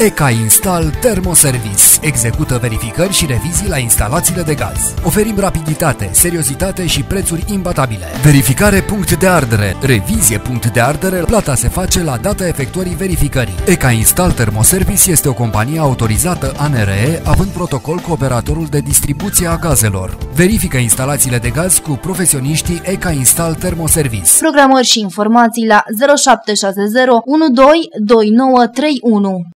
ECA Install Thermoservice execută verificări și revizii la instalațiile de gaz. Oferim rapiditate, seriozitate și prețuri imbatabile. Verificare punct de ardere, revizie punct de ardere, plata se face la data efectuării verificării. ECA Install Thermoservice este o companie autorizată ANRE, având protocol cu operatorul de distribuție a gazelor. Verifică instalațiile de gaz cu profesioniștii ECA Install Thermoservice. Programări și informații la 0760 122931.